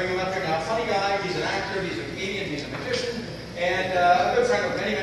bring him up here now. Funny guy, he's an actor, he's a comedian, he's a magician, and uh, a good friend of many.